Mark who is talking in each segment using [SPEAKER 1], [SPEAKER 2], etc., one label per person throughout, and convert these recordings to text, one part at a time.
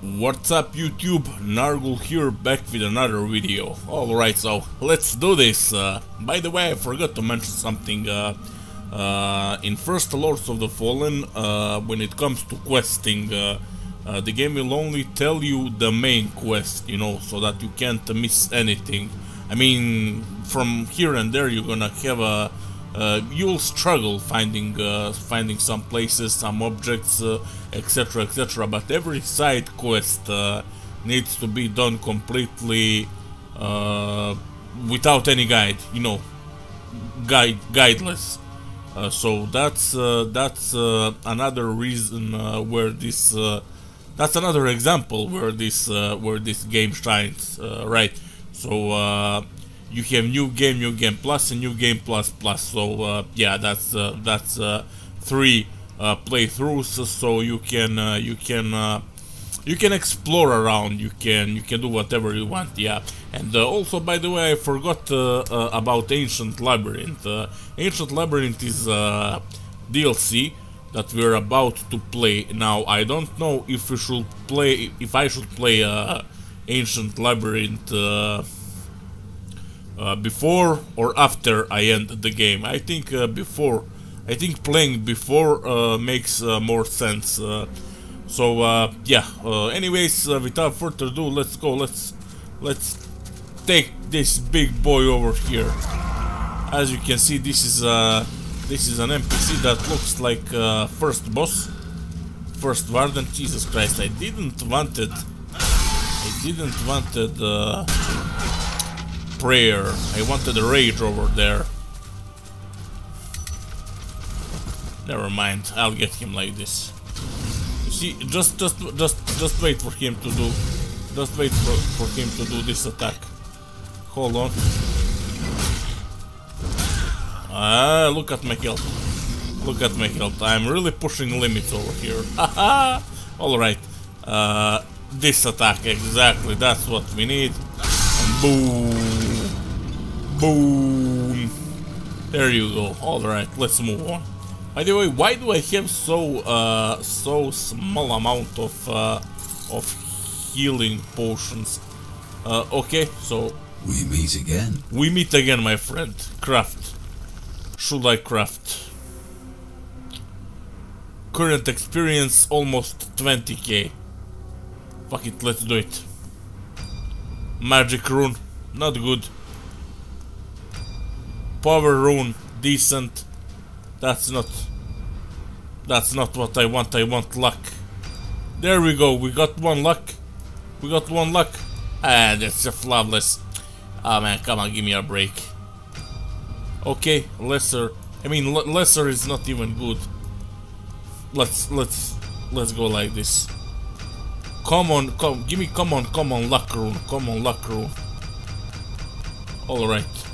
[SPEAKER 1] What's up YouTube, Narghul here back with another video. Alright, so let's do this. Uh, by the way, I forgot to mention something. Uh, uh, in First Lords of the Fallen, uh, when it comes to questing, uh, uh, the game will only tell you the main quest, you know, so that you can't miss anything. I mean, from here and there you're gonna have a uh, you'll struggle finding uh, finding some places, some objects, etc., uh, etc. but every side quest uh, needs to be done completely uh, without any guide. You know, guide guideless. So that's that's another reason where this that's another example where this where this game shines, right? So you have new game, new game plus, and new game plus plus. So uh, yeah, that's uh, that's uh, three uh, playthroughs. So you can uh, you can uh, you can explore around. You can you can do whatever you want. Yeah, and also by the way, I forgot about Ancient Labyrinth. Ancient Labyrinth is DLC that we're about to play now. I don't know if we should play if I should play Ancient Labyrinth uh, before or after I end the game. I think uh, before. I think playing before uh, makes uh, more sense. Uh, so yeah. anyways, without further ado, let's go. Let's let's take this big boy over here. As you can see, this is uh, this is an NPC that looks like first boss, first warden. Jesus Christ! I didn't wanted. I didn't wanted prayer. I wanted a rage over there. Never mind, I'll get him like this. see, just just just just wait for him to do just wait for, for him to do this attack. Hold on. Ah, look at my health. Look at my health. I'm really pushing limits over here. Haha! Alright. Uh, this attack, exactly. That's what we need. And boom! Boom! There you go. Alright, let's move on. By the way, why do I have so uh, so small amount of uh, of healing potions? Uh, okay, so
[SPEAKER 2] we meet again.
[SPEAKER 1] We meet again, my friend. Craft. Should I craft? Current experience almost 20k. Fuck it, let's do it. Magic rune, not good. Power rune, decent. That's not... That's not what I want, I want luck. There we go, we got one luck. We got one luck. Ah, that's just flawless. Ah oh, man, come on, give me a break. Okay, lesser. I mean, lesser is not even good. Let's, let's, let's go like this. Come on, come, give me, come on, come on, luck rune, come on, luck rune. Alright.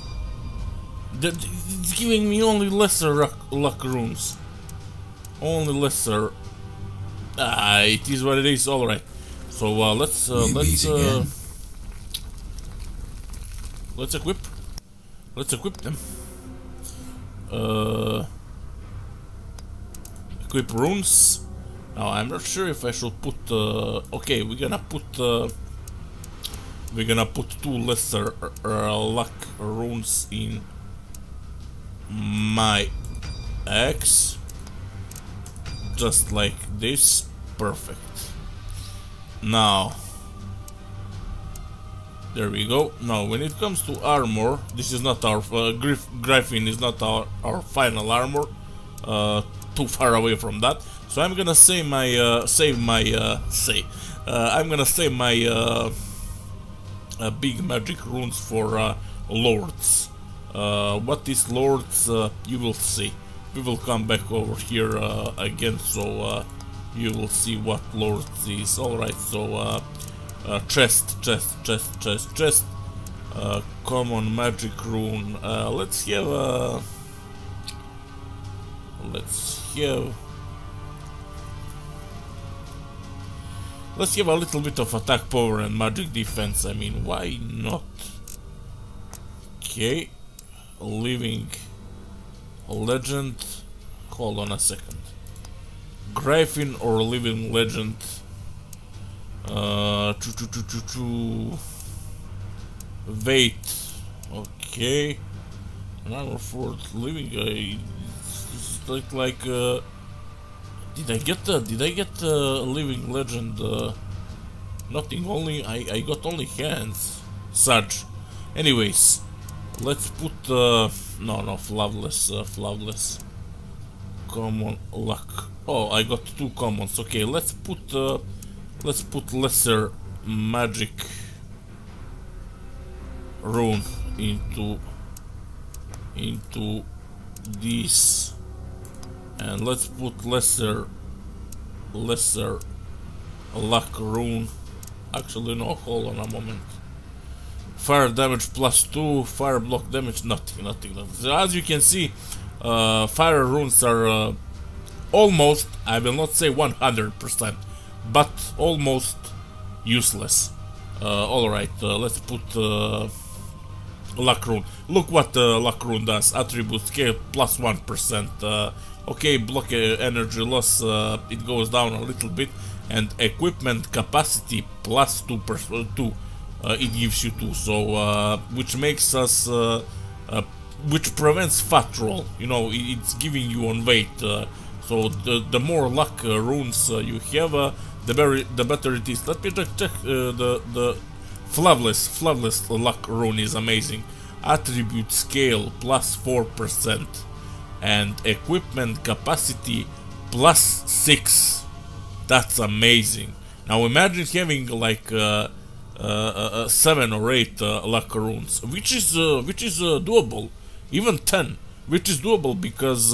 [SPEAKER 1] It's giving me only lesser luck runes. Only lesser. Ah, it is what it is. All right. So uh, let's uh, let's uh, let's equip. Let's equip them. Uh, equip runes. Now I'm not sure if I should put. Uh, okay, we're gonna put. Uh, we're gonna put two lesser uh, luck runes in my X just like this perfect. Now there we go. Now when it comes to armor this is not our uh, Grif Griffin is not our, our final armor uh, too far away from that. So I'm gonna say my uh, save my uh, say uh, I'm gonna save my uh, big magic runes for lords. uh, what is Lords, uh, you will see. We will come back over here uh, again, so uh, you will see what Lords is. Alright, so uh, uh, chest, chest, chest, chest, chest. common magic rune. let's have a... Let's have... Let's give a little bit of attack power and magic defense. I mean, why not? Okay living legend hold on a second Griffin or living legend uh, to, to, to wait. Okay. Another for living. It's like like. Uh, did I get the? Did I get the living legend? Uh, nothing. Only I. I got only hands. Such. Anyways, let's put. Uh, no, no, flavolous, uh, flavolous. Common luck. Oh, I got two commons. Okay, let's put. Uh, let's put lesser magic rune into into this and let's put lesser lesser luck rune actually no hold on a moment fire damage plus 2 fire block damage nothing nothing, nothing. As you can see uh, fire runes are uh, almost I will not say 100% but almost useless uh, alright uh, let's put uh, luck rune. Look what uh, luck rune does. Attribute scale plus 1%. Uh, okay, block energy loss, it goes down a little bit. And equipment capacity plus 2%. Uh, two. Uh, Uh, it gives you 2. So, uh, which makes us... Uh, uh, which prevents fat roll. You know, it's giving you on weight. so the, the more luck runes you have, the, very, the better it is. Let me check, check the, the Flavolous, Flavolous Luck Rune is amazing. Attribute scale plus 4% and equipment capacity plus 6. That's amazing. Now imagine having like uh, 7 or 8 uh, luck runes, which is, uh, which is uh, doable, even 10 which is doable because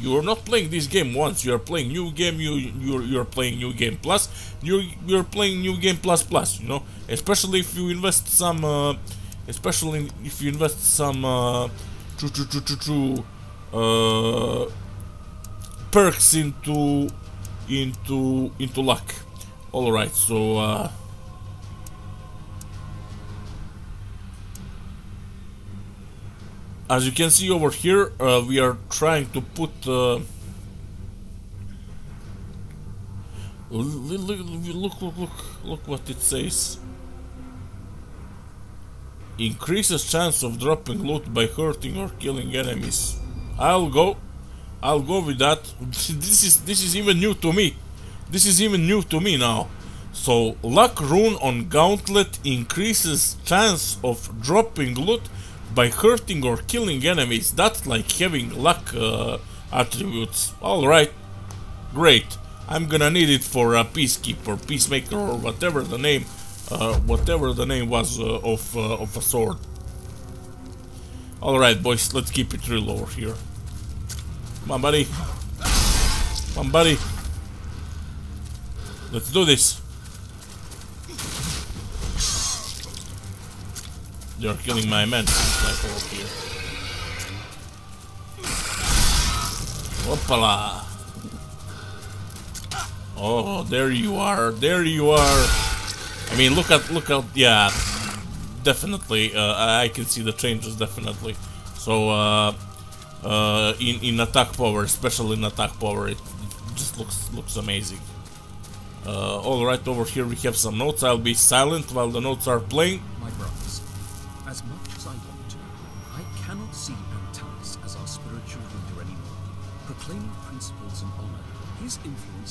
[SPEAKER 1] you're not playing this game once. You are playing new game. You you're you're playing new game plus. You're you're playing new game plus plus. You know, especially if you invest some, especially if you invest some true true true true true perks into into into luck. All right, so. Uh, as you can see over here uh, we are trying to put uh, look, look, look, look, look what it says. Increases chance of dropping loot by hurting or killing enemies. I'll go I'll go with that. This is this is even new to me. This is even new to me now. So luck rune on gauntlet increases chance of dropping loot by hurting or killing enemies. That's like having luck uh, attributes. Alright, great. I'm gonna need it for a peacekeeper, peacemaker, or whatever the name, uh, whatever the name was uh, of uh, of a sword. Alright, boys, let's keep it real over here. Come on, buddy. Come on, buddy. Let's do this. You're killing my men. Hoppala! Oh, there you are. There you are. I mean, look at, look at, yeah, definitely. Uh, I can see the changes definitely. So, uh, uh, in in attack power, especially in attack power, it just looks looks amazing. Uh, all right, over here we have some notes. I'll be silent while the notes are playing.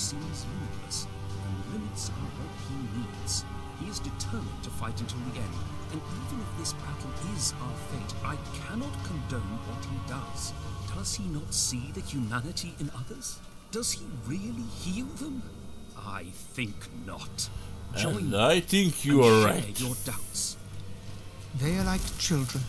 [SPEAKER 2] Seems limitless, and limits are what he needs. He is determined to fight until the end, and even if this battle is our fate, I cannot condone what he does. Does he not see the humanity in others? Does he really heal them? I think not.
[SPEAKER 1] Join and I think you are right.
[SPEAKER 2] Your doubts.
[SPEAKER 3] They are like children.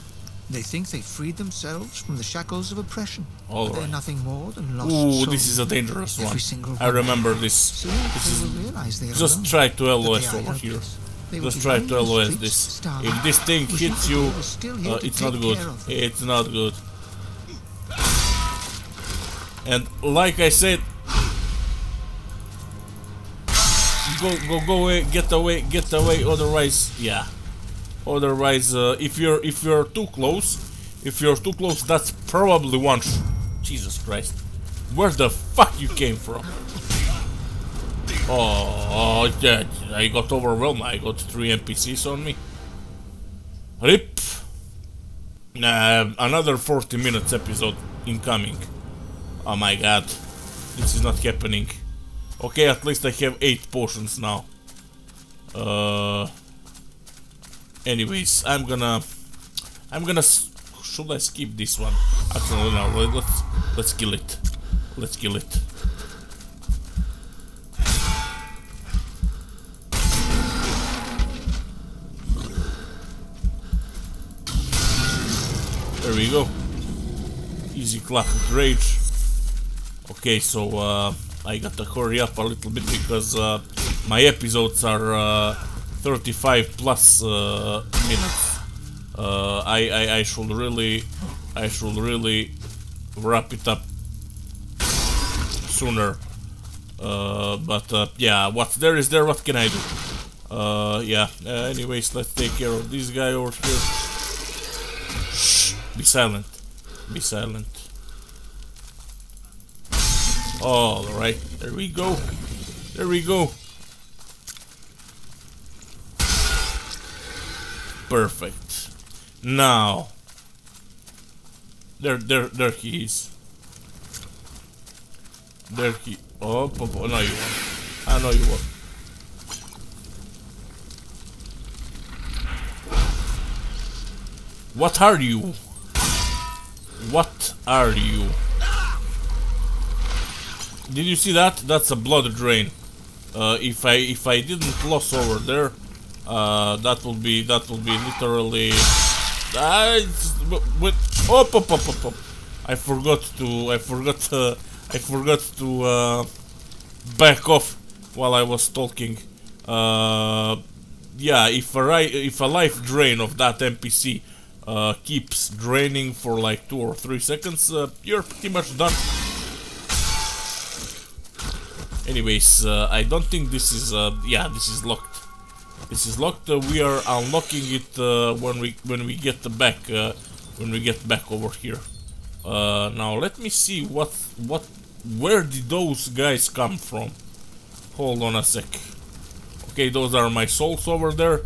[SPEAKER 3] They think they freed themselves from the shackles of oppression.
[SPEAKER 1] All
[SPEAKER 3] but
[SPEAKER 1] right.
[SPEAKER 3] they're nothing more than lost
[SPEAKER 1] Ooh, this is a dangerous one.
[SPEAKER 3] single
[SPEAKER 1] I remember this.
[SPEAKER 3] Soon
[SPEAKER 1] This is
[SPEAKER 3] will realize they are
[SPEAKER 1] just
[SPEAKER 3] alone,
[SPEAKER 1] try to LOS over here.
[SPEAKER 3] helpless. They will
[SPEAKER 1] Just try to LOS this. If this thing hits you,
[SPEAKER 3] people were still here
[SPEAKER 1] uh, it's not good.
[SPEAKER 3] care of them.
[SPEAKER 1] It's not good. And like I said, go go go away, get away, get away. Otherwise, yeah. Otherwise, uh, if you're if you're too close, if you're too close, that's probably one. Jesus Christ, where the fuck you came from? Oh, oh yeah, I got overwhelmed. I got three NPCs on me. Rip. Uh, another 40 minutes episode incoming. Oh my god. This is not happening. Okay, at least I have 8 potions now. Uh, anyways, I'm gonna... I'm gonna... Should I skip this one? Actually, no, let's, let's kill it. Let's kill it. There we go. Easy clap with rage. Okay, so uh, I gotta hurry up a little bit because uh, my episodes are uh, 35 plus uh, minutes. Uh, I, I I should really I should really wrap it up sooner. Uh, but yeah, what's there is there. What can I do? yeah. anyways, let's take care of this guy over here. Be silent. Be silent. Alright, there we go. There we go. Perfect. Now. There, there, there he is. There he... Oh, oh, no you won't. I know you won't. What are you? What are you? Did you see that? That's a blood drain. Uh, if I if I didn't loss over there, uh, that will be that will be literally. Uh, with. I forgot to I forgot uh, I forgot to uh, back off while I was talking. Uh, yeah, if a if a life drain of that NPC uh, keeps draining for like two or three seconds, uh, you're pretty much done. Anyways, uh, I don't think this is, uh, yeah, this is locked. This is locked. Uh, we are unlocking it uh, when we when we get the back when we get back over here. now let me see what what where did those guys come from? Hold on a sec. Okay, those are my souls over there.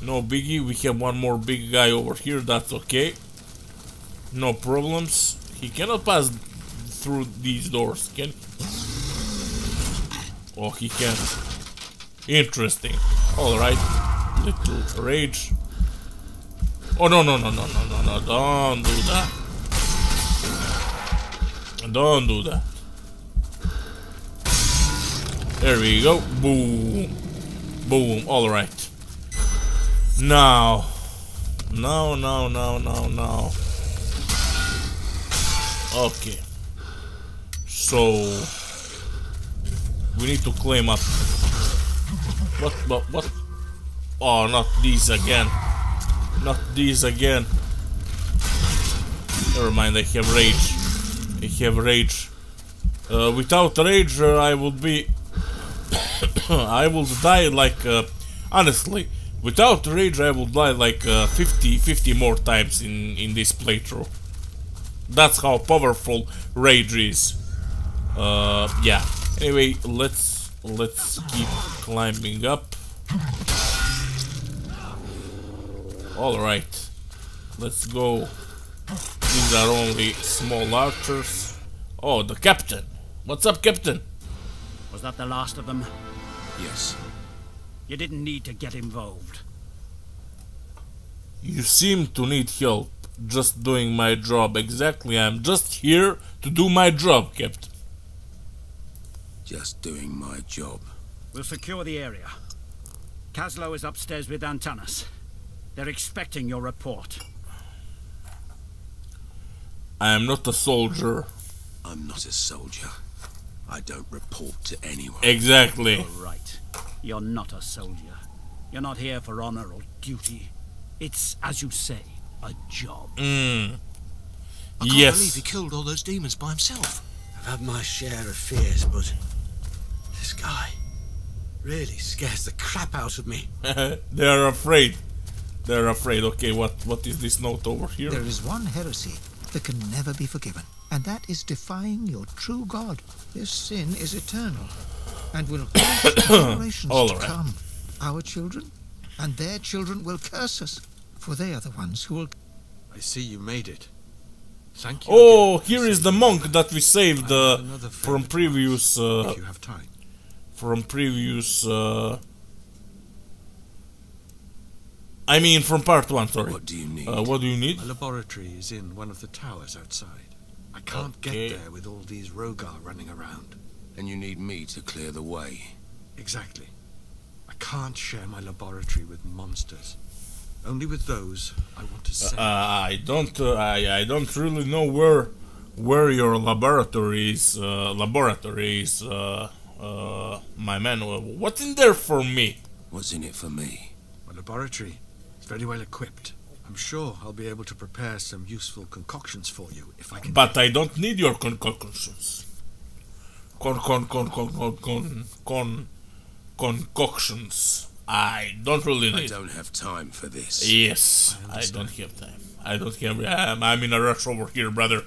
[SPEAKER 1] No biggie, we have one more big guy over here, that's okay. No problems. He cannot pass through these doors, can Oh, he can. Interesting. Alright. Little rage. Oh, no, no, no, no, no, no, no, don't do that. Don't do that. There we go. Boom. Boom. Alright. No. No, no, no, no, no. Okay. So... We need to claim up. What, what, what? Oh, not these again. Not these again. Never mind, I have rage. I have rage. Uh, without rage, uh, I would be... I would die like... Uh, honestly, Without rage I would die like uh, 50, 50 more times in, in this playthrough. That's how powerful rage is. Uh, yeah. Anyway, let's let's keep climbing up. Alright. Let's go. These are only small archers. Oh, the captain. What's up, captain?
[SPEAKER 4] Was that the last of them?
[SPEAKER 2] Yes.
[SPEAKER 4] You didn't need to get involved.
[SPEAKER 1] You seem to need help just doing my job. Exactly, I'm just here to do my job, Captain.
[SPEAKER 2] Just doing my job.
[SPEAKER 4] We'll secure the area. Kaslo is upstairs with Antanas. They're expecting your report.
[SPEAKER 1] I am not a soldier.
[SPEAKER 2] I'm not a soldier. I don't report to anyone.
[SPEAKER 1] Exactly.
[SPEAKER 4] You're right. You're not a soldier. You're not here for honor or duty. It's, as you say, a job.
[SPEAKER 1] Mm.
[SPEAKER 3] I can't
[SPEAKER 1] yes.
[SPEAKER 3] believe he killed all those demons by himself.
[SPEAKER 5] I've had my share of fears, but this guy really scares the crap out of me.
[SPEAKER 1] They're afraid. They're afraid. Okay, what what is this note over here?
[SPEAKER 3] There is one heresy that can never be forgiven, and that is defying your true God. This sin is eternal. and will haunt generations
[SPEAKER 1] All
[SPEAKER 3] to
[SPEAKER 1] right.
[SPEAKER 3] come. Our children and their children will curse us, for they are the ones who will
[SPEAKER 5] I see you made it. Thank you.
[SPEAKER 1] Oh,
[SPEAKER 5] again
[SPEAKER 1] here is the monk that we saved uh, from previous uh,
[SPEAKER 5] if you have time.
[SPEAKER 1] From previous uh, I mean from part one sorry
[SPEAKER 6] What do you need?
[SPEAKER 1] uh, what do you need
[SPEAKER 5] My laboratory is in one of the towers outside. I can't
[SPEAKER 1] Okay.
[SPEAKER 5] get there with all these Rhogar running around.
[SPEAKER 6] and you need me to clear the way.
[SPEAKER 5] Exactly. I can't share my laboratory with monsters. Only with those I want to
[SPEAKER 1] uh,
[SPEAKER 5] save.
[SPEAKER 1] I don't uh, I, I don't really know where where your laboratory is uh, laboratory is uh, uh, my man Uh, what's in there for me
[SPEAKER 6] What's in it for me?
[SPEAKER 5] my laboratory is very well equipped. I'm sure I'll be able to prepare some useful concoctions for you if I can.
[SPEAKER 1] but I don't need your concoctions con con con con con con, con concoctions I don't really need.
[SPEAKER 6] I don't have time for this.
[SPEAKER 1] Yes,
[SPEAKER 5] I
[SPEAKER 1] I, don't have time. I don't have. I'm, I'm in a rush over here, brother.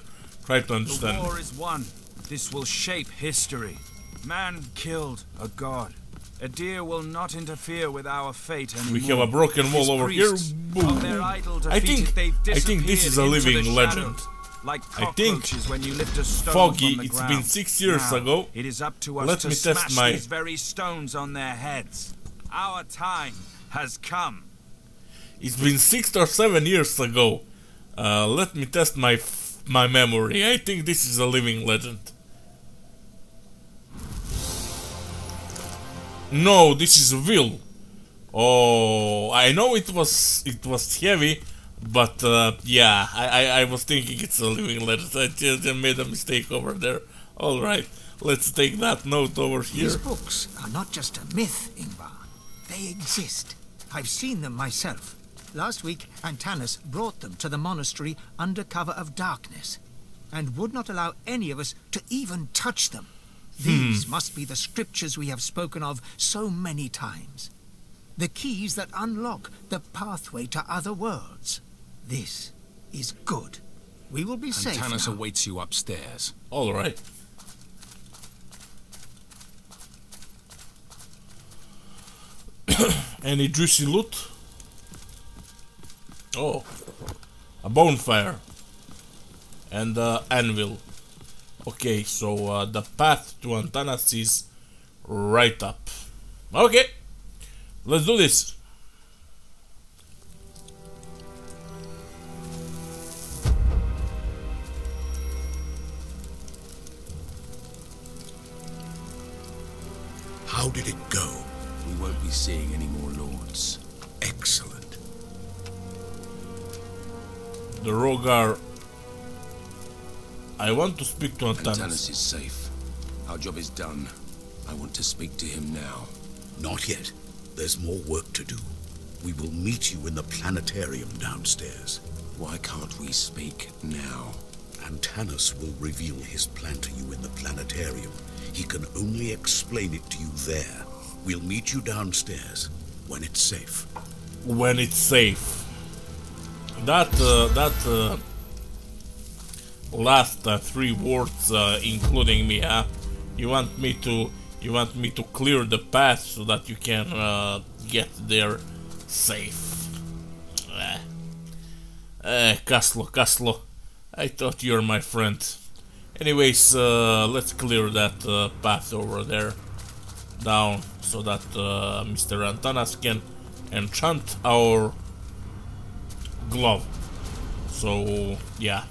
[SPEAKER 1] Try to understand.
[SPEAKER 7] The
[SPEAKER 1] understand.
[SPEAKER 7] war is won. This will shape history. Man killed a god. Adyr will not interfere with our fate anymore.
[SPEAKER 1] We have a broken wall
[SPEAKER 7] His
[SPEAKER 1] over here.
[SPEAKER 7] priests,
[SPEAKER 1] Boom.
[SPEAKER 7] their idol
[SPEAKER 1] I think- I think this is a living legend.
[SPEAKER 7] Like
[SPEAKER 1] I think
[SPEAKER 7] when you lift a stone
[SPEAKER 1] Foggy,
[SPEAKER 7] from the
[SPEAKER 1] it's
[SPEAKER 7] ground.
[SPEAKER 1] been six years
[SPEAKER 7] Now,
[SPEAKER 1] ago.
[SPEAKER 7] It is up to us
[SPEAKER 1] Let
[SPEAKER 7] to
[SPEAKER 1] me test my-
[SPEAKER 7] these very stones on their heads. Our time has come.
[SPEAKER 1] It's been six or seven years ago. Uh, let me test my f- my memory. I think this is a living legend. No, this is a Will. Oh, I know it was it was heavy, but uh, yeah, I, I I was thinking it's a living letter. I just made a mistake over there. All right, let's take that note over here.
[SPEAKER 3] These books are not just a myth, Ingvar. They exist. I've seen them myself. Last week, Antanas brought them to the monastery under cover of darkness, and would not allow any of us to even touch them. These must be the scriptures we have spoken of so many times. The keys that unlock the pathway to other worlds. This is good. We will be safe
[SPEAKER 8] Antanas
[SPEAKER 3] now.
[SPEAKER 8] awaits you upstairs.
[SPEAKER 1] All right. Any juicy loot? Oh, a bonfire and uh, anvil. Okay, so uh, the path to Antanas is right up. Okay, let's do this.
[SPEAKER 9] How did it go?
[SPEAKER 6] We won't be seeing any more lords.
[SPEAKER 9] Excellent.
[SPEAKER 1] The Rhogar. I want to speak to Antanas.
[SPEAKER 6] Antanas is safe. Our job is done. I want to speak to him now.
[SPEAKER 9] Not yet. There's more work to do. We will meet you in the planetarium downstairs.
[SPEAKER 6] Why can't we speak now?
[SPEAKER 9] Antanas will reveal his plan to you in the planetarium. He can only explain it to you there. We'll meet you downstairs when it's safe.
[SPEAKER 1] when it's safe. That uh, that uh, last uh, three words, uh, including me, huh? You want me to you want me to clear the path so that you can uh, get there safe. Eh, eh Kaslo, I thought you're my friend. Anyways, uh, let's clear that uh, path over there down so that uh, Mr. Antanas can enchant our glove. So yeah,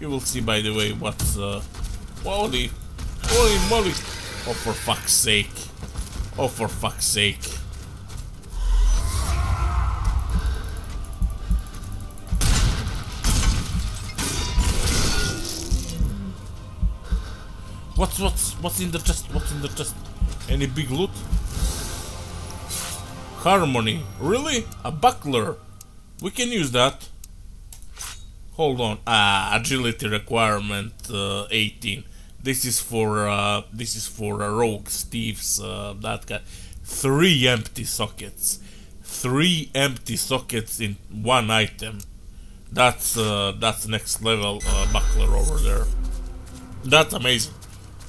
[SPEAKER 1] you will see by the way what's uh, holy, holy moly! Oh for fuck's sake! Oh for fuck's sake! What's what's what's in the chest? What's in the chest? Any big loot? Harmony. Really? A buckler. We can use that. Hold on. Ah, agility requirement uh, 18. This is for uh, this is for uh, rogues, thieves, uh, that guy. Three empty sockets. Three empty sockets in one item. That's uh, that's next level uh, buckler over there. That's amazing.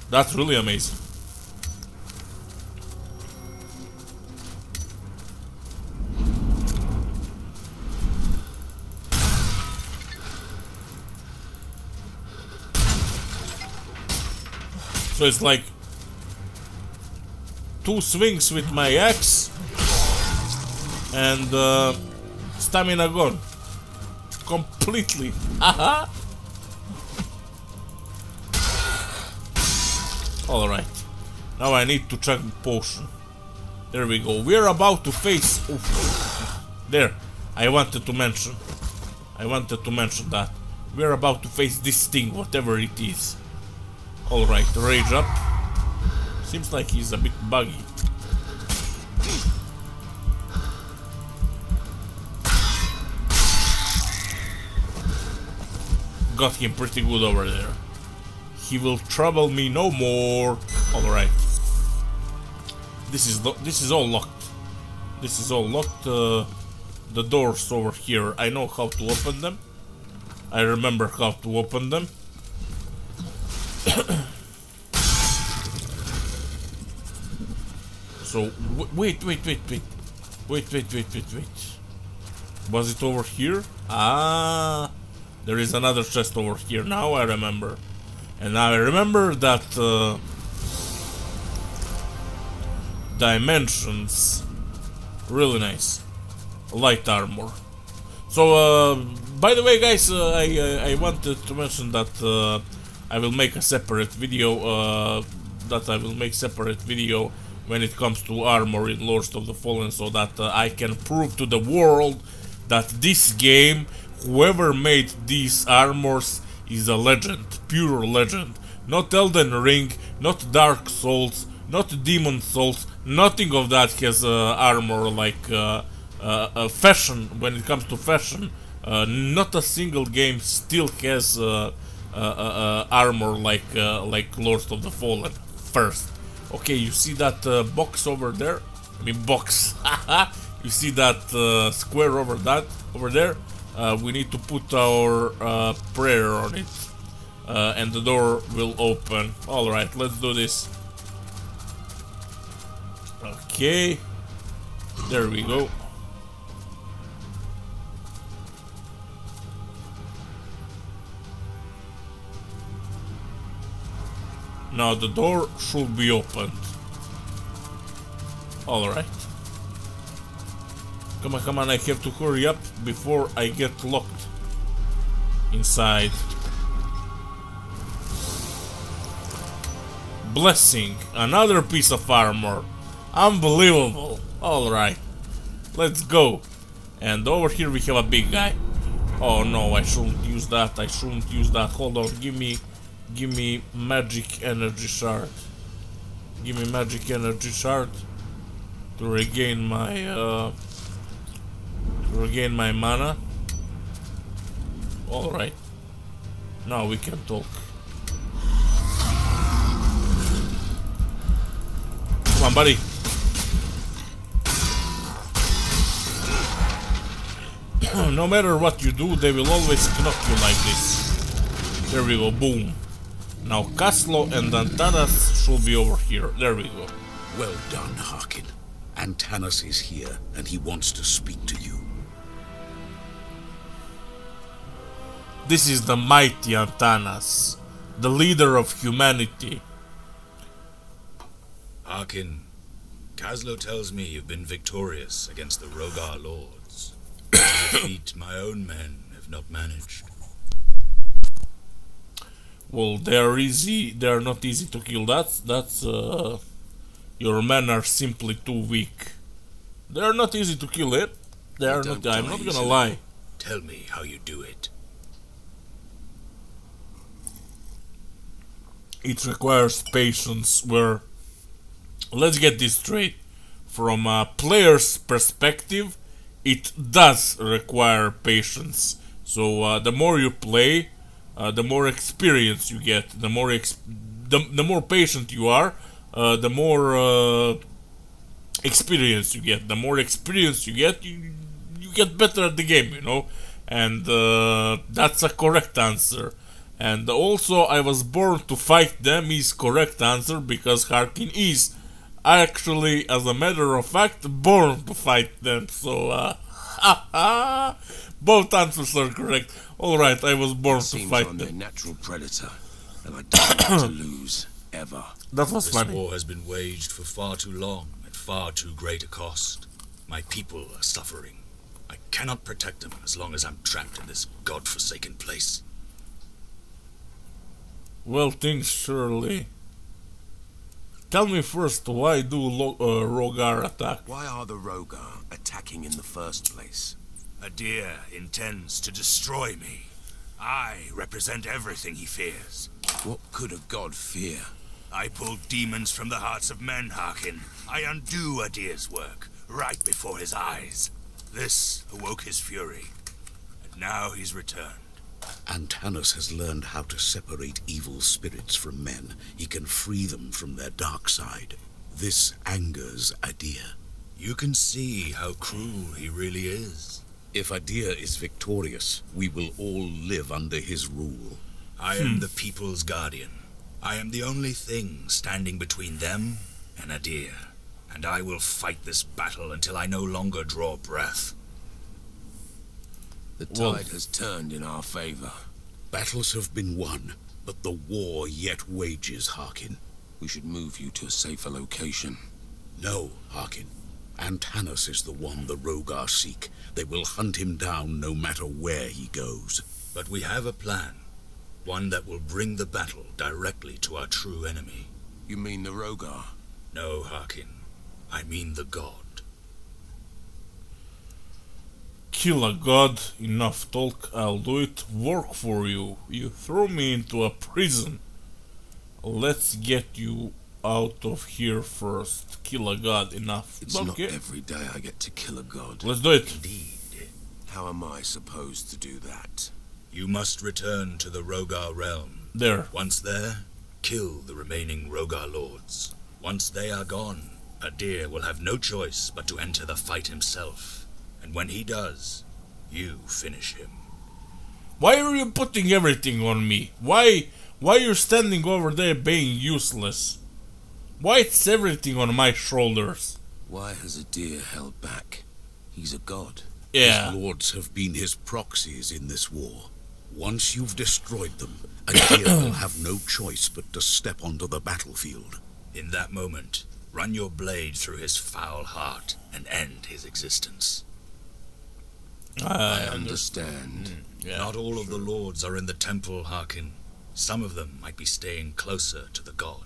[SPEAKER 1] That's really amazing. So it's like two swings with my axe and uh, stamina gone completely. Alright. Now I need to check the potion. There we go. We're about to face... Oof. There. I wanted to mention. I wanted to mention that. We're about to face this thing, whatever it is. Alright, rage up. Seems like he's a bit buggy. Got him pretty good over there. He will trouble me no more. Alright. This is this is all locked. This is all locked. Uh, the doors over here. I know how to open them. I remember how to open them so, wait, wait, wait, wait. Wait, wait, wait, wait, wait. Was it over here? Ah, there is another chest over here. Now I remember. And now I remember that uh, dimensions. Really nice. Light armor. So, uh, by the way, guys, uh, I, I, I, wanted to mention that uh, I will make a separate video, uh, that I will make separate video when it comes to armor in Lords of the Fallen, so that uh, I can prove to the world that this game, whoever made these armors, is a legend, pure legend. Not Elden Ring, not Dark Souls, not Demon Souls, nothing of that has armor like uh, uh, fashion, when it comes to fashion, uh, not a single game still has Uh, uh, uh, armor like like Lords of the Fallen first. Okay, you see that box over there? I mean box. you see that square over that over there? we need to put our prayer on it. Uh, and the door will open. Alright, let's do this. Okay. There we go. Now the door should be opened. Alright. Come on, come on, I have to hurry up before I get locked inside. Blessing, another piece of armor. Unbelievable. Alright, let's go. And over here we have a big guy. Oh no, I shouldn't use that, I shouldn't use that. Hold on, give me Give me magic energy shard. Give me magic energy shard to regain my uh, to regain my mana. All right. Now we can talk. Come on, buddy. no matter what you do, they will always knock you like this. There we go, boom. Now Kaslo and Antanas should be over here. There we go.
[SPEAKER 9] Well done, Harkin. Antanas is here, and he wants to speak to you.
[SPEAKER 1] This is the mighty Antanas, the leader of humanity.
[SPEAKER 8] Harkin, Kaslo tells me you've been victorious against the Rhogar lords. defeat my own men have not managed.
[SPEAKER 1] Well, they are easy. They are not easy to kill. That's that's. Uh, your men are simply too weak. They are not easy to kill. It. They are not. I'm not gonna lie.
[SPEAKER 8] Tell me how you do it.
[SPEAKER 1] It requires patience. Where, let's get this straight. From a player's perspective, it does require patience. So uh, the more you play, uh, the more experience you get, the more the, the more patient you are, uh, the more uh, experience you get. The more experience you get, you, you get better at the game, you know. And uh, that's a correct answer. And also, I was born to fight them is correct answer because Harkin is actually, as a matter of fact, born to fight them. So, uh, both answers are correct. All right, I was born to fight
[SPEAKER 6] I'm
[SPEAKER 1] them.
[SPEAKER 6] natural predator, and I don't want to lose. ever.
[SPEAKER 1] That was
[SPEAKER 8] This
[SPEAKER 1] funny.
[SPEAKER 8] war has been waged for far too long at far too great a cost. My people are suffering. I cannot protect them as long as I'm trapped in this god-forsaken place.
[SPEAKER 1] Well, things surely. Tell me first, why do Lo uh, Rhogar attack?
[SPEAKER 6] Why are the Rhogar attacking in the first place?
[SPEAKER 8] Adyr intends to destroy me. I represent everything he fears.
[SPEAKER 6] What could a god fear?
[SPEAKER 8] I pull demons from the hearts of men, Harkin. I undo Adyr's work, right before his eyes. This awoke his fury, and now he's returned.
[SPEAKER 9] Antanas has learned how to separate evil spirits from men. He can free them from their dark side. This angers Adyr.
[SPEAKER 8] You can see how cruel he really is.
[SPEAKER 9] If Adyr is victorious, we will all live under his rule.
[SPEAKER 8] I am hmm. the people's guardian. I am the only thing standing between them and Adyr. And I will fight this battle until I no longer draw breath.
[SPEAKER 6] The
[SPEAKER 1] Well-
[SPEAKER 6] tide has turned in our favor.
[SPEAKER 9] Battles have been won, but the war yet wages, Harkin.
[SPEAKER 6] We should move you to a safer location.
[SPEAKER 9] No, Harkin. Antanas is the one the Rhogar seek. They will hunt him down no matter where he goes.
[SPEAKER 8] But we have a plan. One that will bring the battle directly to our true enemy.
[SPEAKER 6] You mean the Rhogar?
[SPEAKER 8] No, Harkin. I mean the god.
[SPEAKER 1] Kill a god, enough talk, I'll do it. Work for you. You threw me into a prison. Let's get you out of here first. Kill a god, enough.
[SPEAKER 6] It's
[SPEAKER 1] okay,
[SPEAKER 6] not every day I get to kill a god.
[SPEAKER 1] let's do it.
[SPEAKER 8] Indeed.
[SPEAKER 6] How am I supposed to do that?
[SPEAKER 8] You must return to the Rhogar realm.
[SPEAKER 1] There.
[SPEAKER 8] Once there, kill the remaining Rhogar lords. Once they are gone, Adyr will have no choice but to enter the fight himself. And when he does, you finish him.
[SPEAKER 1] Why are you putting everything on me? Why why are you standing over there being useless? Why it's everything on my shoulders?
[SPEAKER 6] Why has Adyr held back? He's a god.
[SPEAKER 1] Yeah.
[SPEAKER 9] His lords have been his proxies in this war. Once you've destroyed them, Adyr will have no choice but to step onto the battlefield.
[SPEAKER 8] In that moment, run your blade through his foul heart and end his existence.
[SPEAKER 1] Ah, I
[SPEAKER 6] I understand.
[SPEAKER 1] Hmm, yeah.
[SPEAKER 8] Not all of the lords are in the temple, Harkin. Some of them might be staying closer to the god.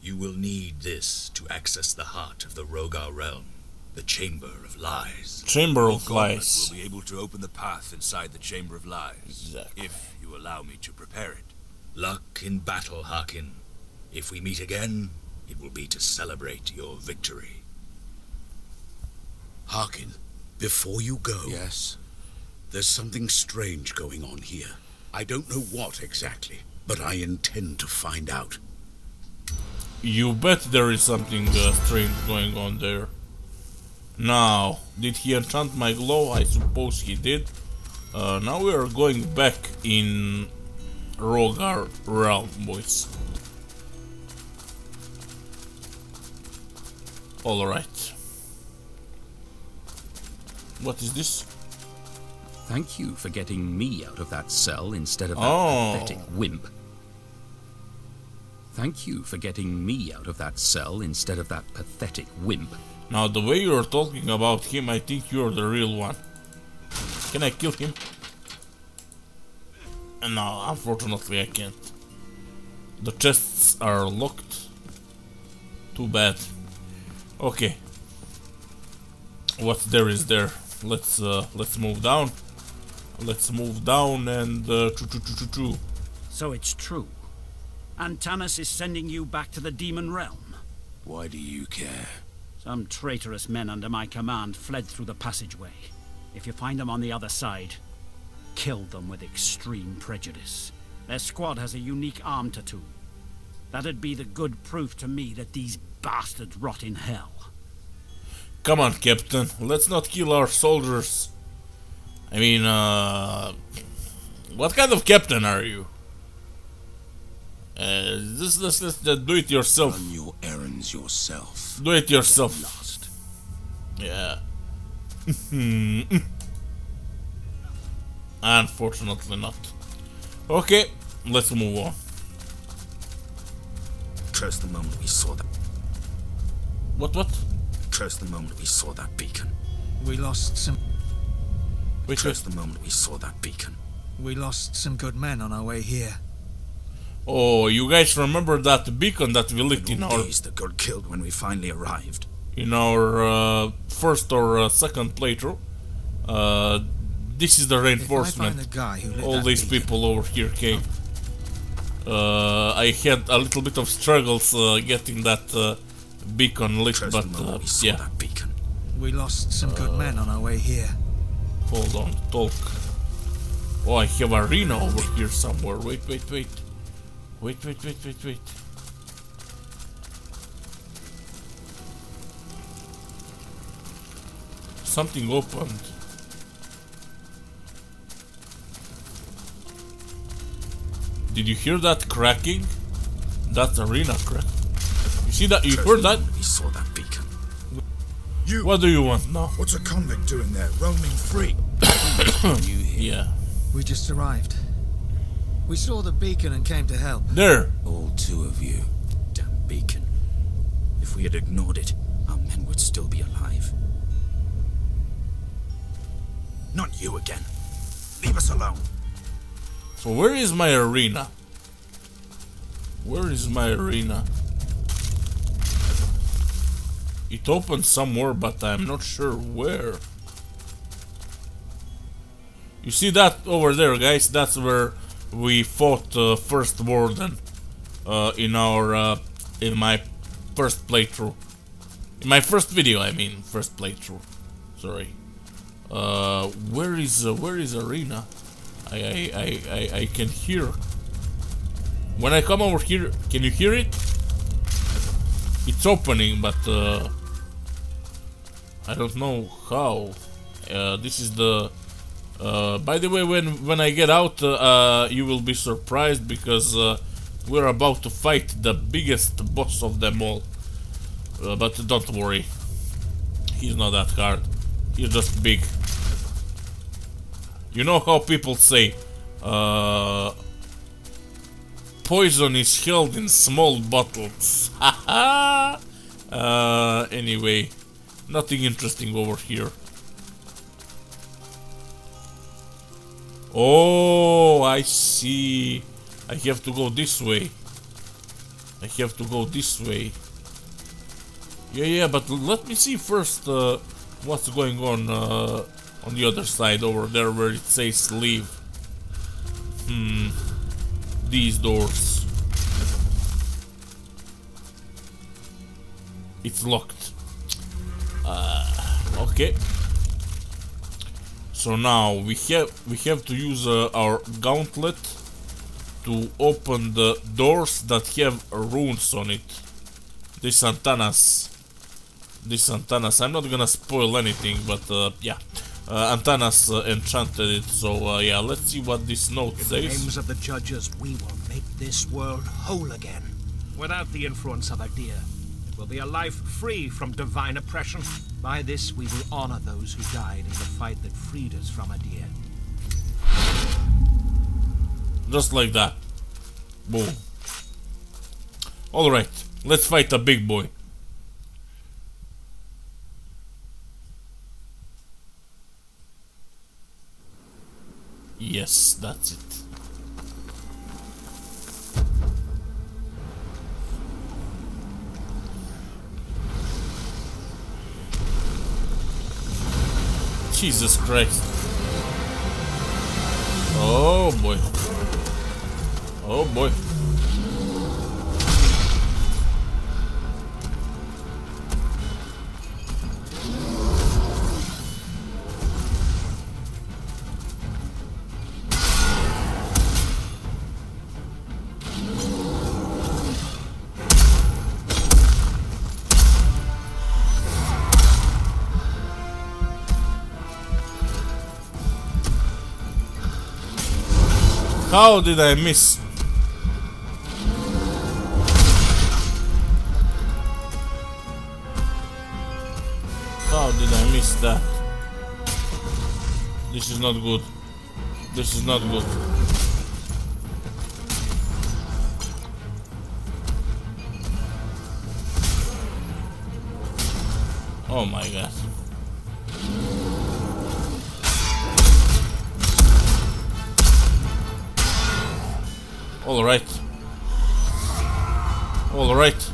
[SPEAKER 8] You will need this to access the heart of the Rhogar realm, the Chamber of Lies.
[SPEAKER 1] Chamber of
[SPEAKER 10] Gauntlet
[SPEAKER 1] Lies.
[SPEAKER 10] will be able to open the path inside the Chamber of Lies,
[SPEAKER 1] Exactly.
[SPEAKER 10] if you allow me to prepare it.
[SPEAKER 8] Luck in battle, Harkin. If we meet again, it will be to celebrate your victory.
[SPEAKER 9] Harkin, before you go,
[SPEAKER 6] Yes?
[SPEAKER 9] there's something strange going on here. I don't know what exactly, but I intend to find out.
[SPEAKER 1] You bet there is something uh, strange going on there. Now, did he enchant my glow? I suppose he did. Uh, now we are going back in Rhogar realm, boys. Alright. What is this?
[SPEAKER 2] Thank you for getting me out of that cell instead of that
[SPEAKER 1] Oh.
[SPEAKER 2] pathetic wimp. Thank you for getting me out of that cell instead of that pathetic wimp.
[SPEAKER 1] Now, the way you're talking about him, I think you're the real one. Can I kill him? No, unfortunately I can't. The chests are locked. Too bad. Okay. What there is there. Let's uh, let's move down. Let's move down and uh, choo choo choo choo choo.
[SPEAKER 4] So it's true. Antanas is sending you back to the demon realm.
[SPEAKER 6] Why do you care?
[SPEAKER 4] Some traitorous men under my command fled through the passageway. If you find them on the other side, kill them with extreme prejudice. Their squad has a unique arm tattoo. That'd be the good proof to me that these bastards rot in hell.
[SPEAKER 1] Come on, Captain. Let's not kill our soldiers. I mean, uh... What kind of captain are you? Uh, this, this, this, uh, do it yourself.
[SPEAKER 6] Run your errands yourself.
[SPEAKER 1] Do it yourself.
[SPEAKER 6] Lost.
[SPEAKER 1] Yeah. Unfortunately not. Okay, let's move on.
[SPEAKER 7] Curse the moment we saw that.
[SPEAKER 1] What, what?
[SPEAKER 7] Curse the moment we saw that beacon.
[SPEAKER 3] We lost some...
[SPEAKER 1] Wait,
[SPEAKER 7] Curse the moment we saw that beacon.
[SPEAKER 3] We lost some good men on our way here.
[SPEAKER 1] Oh, you guys remember that beacon that we lit in our
[SPEAKER 7] Days that got killed when we finally arrived.
[SPEAKER 1] in our uh, first or uh, second playthrough? Uh, this is the
[SPEAKER 3] If I
[SPEAKER 1] reinforcement.
[SPEAKER 3] find the guy who
[SPEAKER 1] All these
[SPEAKER 3] beacon,
[SPEAKER 1] people over here came. Uh, I had a little bit of struggles uh, getting that uh, beacon lit,
[SPEAKER 7] Curse
[SPEAKER 1] but uh,
[SPEAKER 7] we
[SPEAKER 1] yeah.
[SPEAKER 7] that beacon.
[SPEAKER 3] We lost some good men on our way here.
[SPEAKER 1] Hold on, talk. Oh, I have a arena over here somewhere. Wait, wait, wait. Wait, wait, wait, wait, wait. Something opened. Did you hear that cracking? That's arena crack. You see that? You heard that?
[SPEAKER 7] moment We saw that beacon.
[SPEAKER 8] You!
[SPEAKER 1] What do you want now?
[SPEAKER 8] What's a convict doing there, roaming free?
[SPEAKER 1] Yeah.
[SPEAKER 3] We just arrived. We saw the beacon and came to help.
[SPEAKER 1] There.
[SPEAKER 6] All two of you.
[SPEAKER 7] Damn beacon. If we had ignored it, our men would still be alive. Not you again. Leave us alone.
[SPEAKER 1] So where is my arena? Where is my arena? It opened somewhere, but I'm not sure where. You see that over there, guys? That's where we fought uh, first warden uh, in our uh, in my first playthrough. In my first video, I mean, first playthrough. Sorry. Uh, where is uh, where is arena? I, I, I, I, I can hear. When I come over here, can you hear it? It's opening, but uh, I don't know how. Uh, this is the. Uh, by the way, when when I get out, uh, uh, you will be surprised because uh, we're about to fight the biggest boss of them all. Uh, but don't worry, he's not that hard. He's just big. You know how people say, poison is held in small bottles. Haha. anyway, nothing interesting over here. Oh, I see. I have to go this way. I have to go this way. Yeah, yeah, but let me see first uh, what's going on uh, on the other side over there where it says leave. Hmm. These doors. It's locked. Uh, okay. So now we have we have to use uh, our gauntlet to open the doors that have runes on it. This Antanas. This Antanas. I'm not gonna spoil anything, but uh, yeah. Uh, Antanas uh, enchanted it, so uh, yeah, let's see what this note
[SPEAKER 11] In the
[SPEAKER 1] says.
[SPEAKER 11] names of the judges, we will make this world whole again. Without the influence of a Adyr, it will be a life free from divine oppression. By this, we will honor those who died in the fight that freed us from Adyr.
[SPEAKER 1] Just like that. Boom. Alright, let's fight the big boy. Yes, that's it. Jesus Christ. Oh boy. Oh boy. How did I miss? How did I miss that? This is not good. This is not good. Oh my god. Alright. Alright.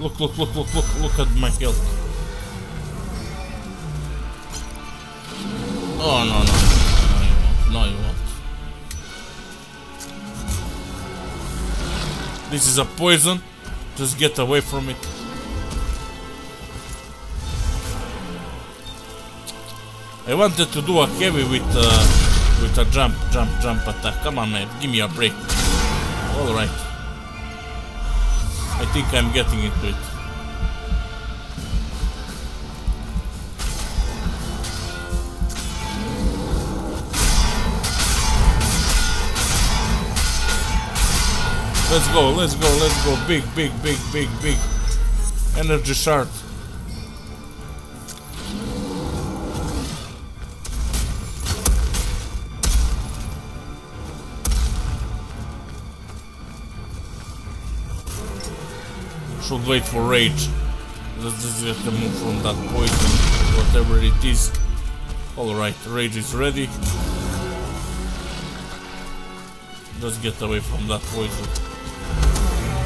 [SPEAKER 1] Look, look, look, look, look, look at my health. Oh, no, no. No, you won't. No, you won't. This is a poison. Just get away from it. I wanted to do a heavy with uh, with a jump, jump, jump attack. Come on, man, give me a break. All right. I think I'm getting into it. Let's go, let's go, let's go. Big, big, big, big, big. Energy shard. Should wait for rage. Let's just get to move from that poison, whatever it is. Alright, rage is ready. Let's get away from that poison.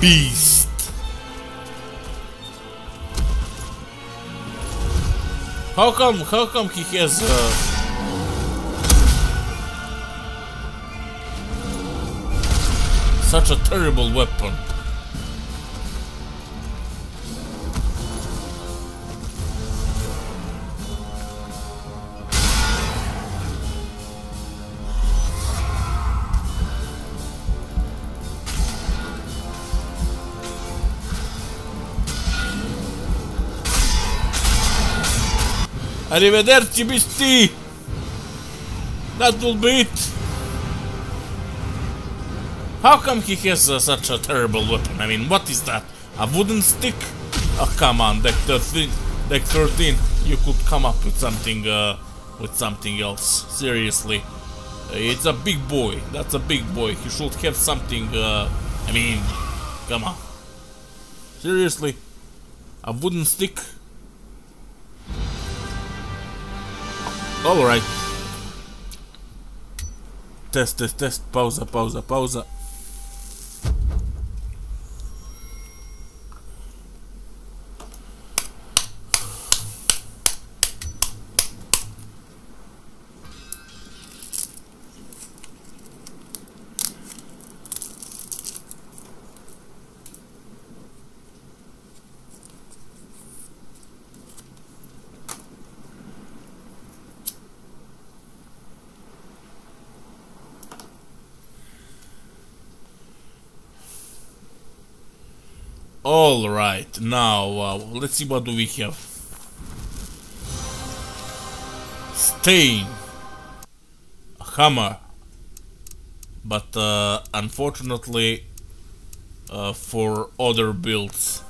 [SPEAKER 1] Beast! How come, how come he has uh, such a terrible weapon? Arrivederci beastie! That will be it! How come he has uh, such a terrible weapon? I mean, what is that? A wooden stick? Oh, come on, deck 13, deck 13, you could come up with something, uh, with something else. Seriously. It's a big boy, that's a big boy. He should have something, uh, I mean, come on. Seriously? A wooden stick? Alright. Test, test, test. Pauza, pauza, pauza. All right, now uh, let's see what do we have. Stain, a hammer, but uh, unfortunately uh, for other builds.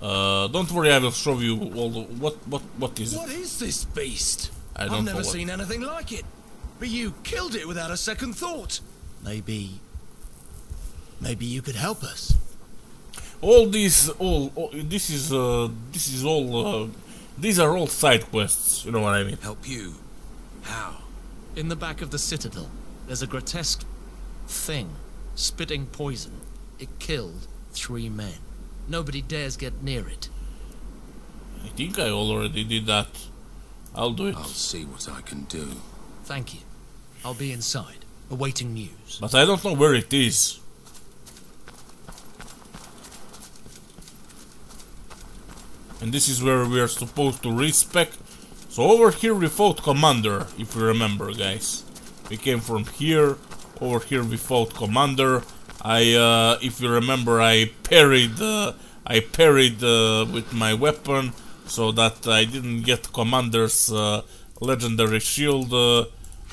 [SPEAKER 1] Uh, don't worry, I will show you all the, what what what is
[SPEAKER 12] What
[SPEAKER 1] it?
[SPEAKER 12] is this beast?
[SPEAKER 1] I don't
[SPEAKER 12] I've never
[SPEAKER 1] what-
[SPEAKER 12] seen anything like it. But you killed it without a second thought.
[SPEAKER 5] Maybe. Maybe you could help us.
[SPEAKER 1] All these, all, all this is uh, this is all. Uh, these are all side quests. You know what I mean?
[SPEAKER 12] Help you? How?
[SPEAKER 11] In the back of the citadel, there's a grotesque thing spitting poison. It killed three men. Nobody dares get near it.
[SPEAKER 1] I think I already did that. I'll do it.
[SPEAKER 6] I'll see what I can do.
[SPEAKER 11] Thank you. I'll be inside, awaiting news.
[SPEAKER 1] But I don't know where it is. And this is where we are supposed to respec. So over here we fought Commander, if you remember guys. We came from here, over here we fought Commander. I, uh, if you remember, I parried, uh, I parried uh, with my weapon so that I didn't get Commander's uh, legendary shield. Uh,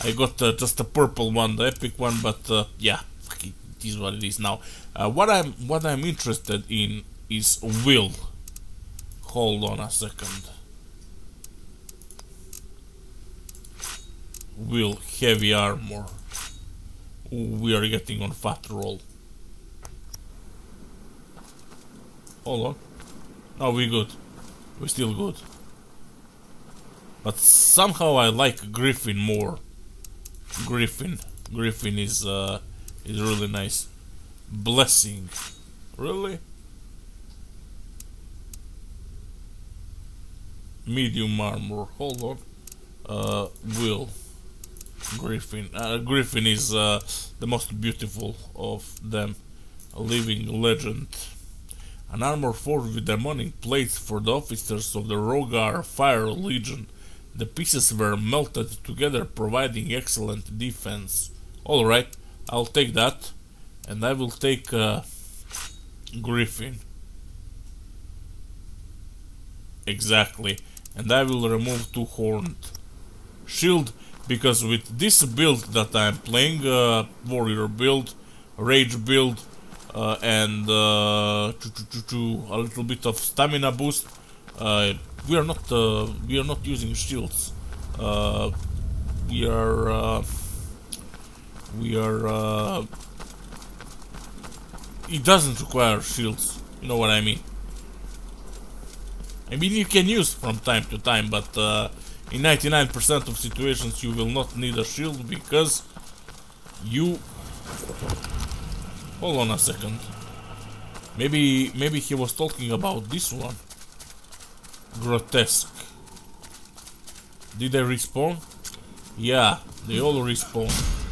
[SPEAKER 1] I got uh, just a purple one, the epic one, but yeah, it, is what it is now. What I'm what I'm interested in is will. Hold on a second. will heavy armor. We are getting on fat roll. Hold on. Oh, we good. We still good. But somehow I like Griffin more. Griffin. Griffin is uh, is really nice. Blessing. Really? Medium armor. Hold on. Uh, Will. Griffin. Uh, Griffin is uh, the most beautiful of them. A living legend. An armor forged with demonic plates for the officers of the Rhogar Fire Legion. The pieces were melted together, providing excellent defense. Alright, I'll take that. And I will take uh, Griffin. Exactly. And I will remove two horned shield because with this build that I'm playing, uh, warrior build, rage build, uh, and uh, a little bit of stamina boost, uh, we are not uh, we are not using shields. Uh, we are we are. It doesn't require shields. You know what I mean? I mean you can use from time to time, but uh, in 99% of situations you will not need a shield because you. Hold on a second. Maybe maybe he was talking about this one. Grotesque. Did they respawn? Yeah, they all respawn.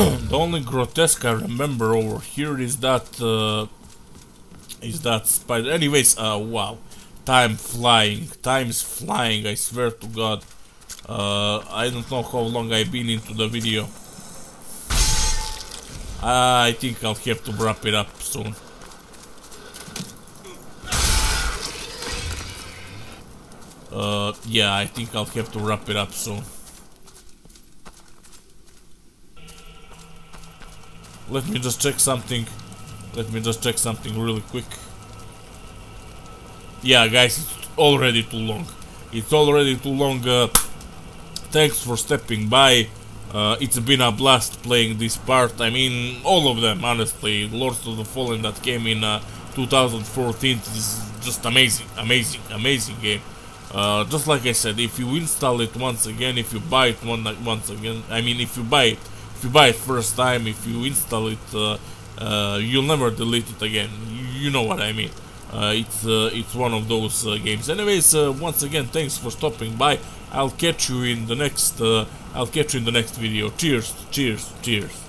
[SPEAKER 1] the only grotesque I remember over here is that uh, is that spider. Anyways, uh, wow, time flying, time's flying. I swear to God. Uh, I don't know how long I've been into the video. I think I'll have to wrap it up soon. Uh, yeah, I think I'll have to wrap it up soon. Let me just check something. Let me just check something really quick. Yeah, guys, it's already too long. It's already too long. Uh, thanks for stepping by. Uh, it's been a blast playing this part. I mean, all of them, honestly. Lords of the Fallen that came in uh, 2014 is just amazing, amazing, amazing game. Uh, just like I said, if you install it once again, if you buy it one once again, I mean, if you buy it, if you buy it first time, if you install it, uh, uh, you'll never delete it again. You, you know what I mean. Uh, it's uh, it's one of those uh, games. Anyways, once again, thanks for stopping by. I'll catch you in the next. I'll catch you in the next video. Cheers, cheers, cheers.